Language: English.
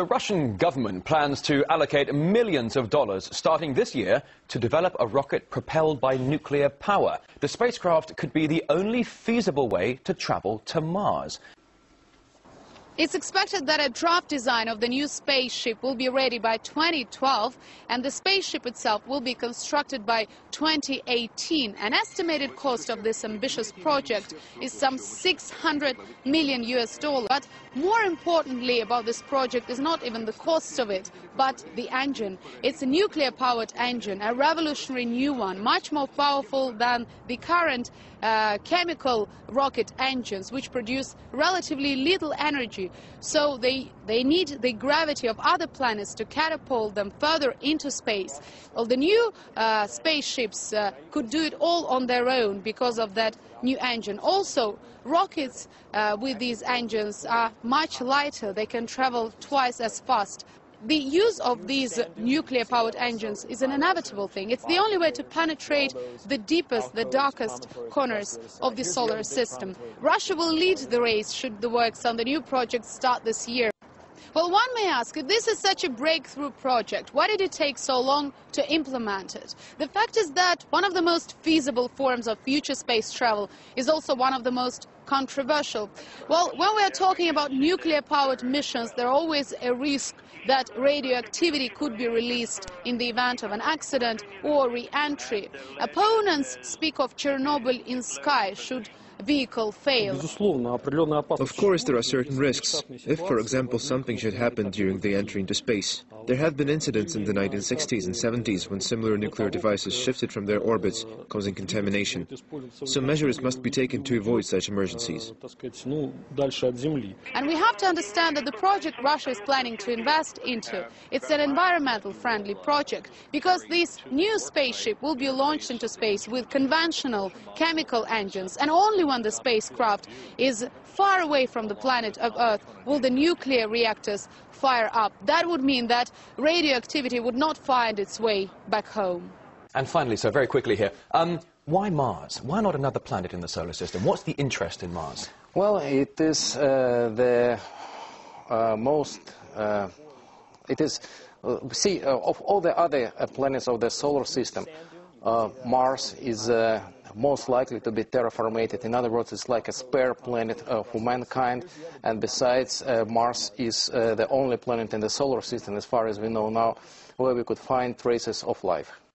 The Russian government plans to allocate millions of dollars starting this year to develop a rocket propelled by nuclear power. The spacecraft could be the only feasible way to travel to Mars. It's expected that a draft design of the new spaceship will be ready by 2012 and the spaceship itself will be constructed by 2018. An estimated cost of this ambitious project is some 600 million US dollars. But more importantly about this project is not even the cost of it, but the engine. It's a nuclear-powered engine, a revolutionary new one, much more powerful than the current uh, chemical rocket engines, which produce relatively little energy so they, they need the gravity of other planets to catapult them further into space. Well, the new uh, spaceships uh, could do it all on their own because of that new engine. Also, rockets uh, with these engines are much lighter. They can travel twice as fast the use of these nuclear-powered engines is an inevitable thing. It's the only way to penetrate the deepest, the darkest corners of the solar system. Russia will lead the race should the works on the new project start this year. Well, one may ask, if this is such a breakthrough project, why did it take so long to implement it? The fact is that one of the most feasible forms of future space travel is also one of the most controversial. Well, when we are talking about nuclear-powered missions, there's always a risk that radioactivity could be released in the event of an accident or re-entry. Opponents speak of Chernobyl in sky should vehicle fail. Of course, there are certain risks. If, for example, something should happen during the entry into space. There have been incidents in the 1960s and 70s when similar nuclear devices shifted from their orbits, causing contamination. So measures must be taken to avoid such emergencies. And we have to understand that the project Russia is planning to invest into, it's an environmental friendly project because this new spaceship will be launched into space with conventional chemical engines and only when the spacecraft is far away from the planet of Earth will the nuclear reactors fire up. That would mean that radioactivity would not find its way back home. And finally, so very quickly here, um, why Mars? Why not another planet in the solar system? What's the interest in Mars? Well, it is uh, the uh, most, uh, it is, uh, see, uh, of all the other uh, planets of the solar system, Mars is most likely to be terraformated. In other words, it's like a spare planet uh, for mankind. And besides, uh, Mars is uh, the only planet in the solar system, as far as we know now, where we could find traces of life.